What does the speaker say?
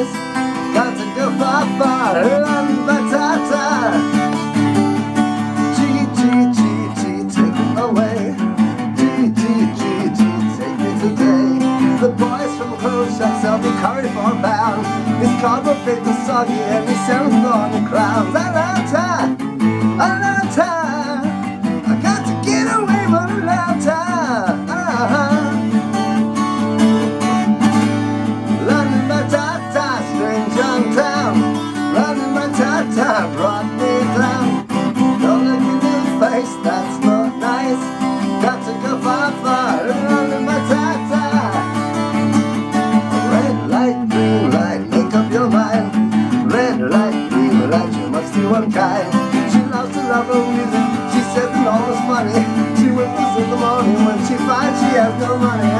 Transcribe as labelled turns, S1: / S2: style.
S1: Paris Got to go far, far, run la ta ta G, G, G, G, take me away. G, G, G, G, take me today. The boys from Croatia sell me curry for a pound. His cardboard plate is soggy and he sells long crowns that's not nice. That's a kafava, my matata Red light, green light, make up your mind. Red light, green light, you must be one kind. She loves to love her music, she said that all is funny. She whimpers in the morning. When she finds she has no money.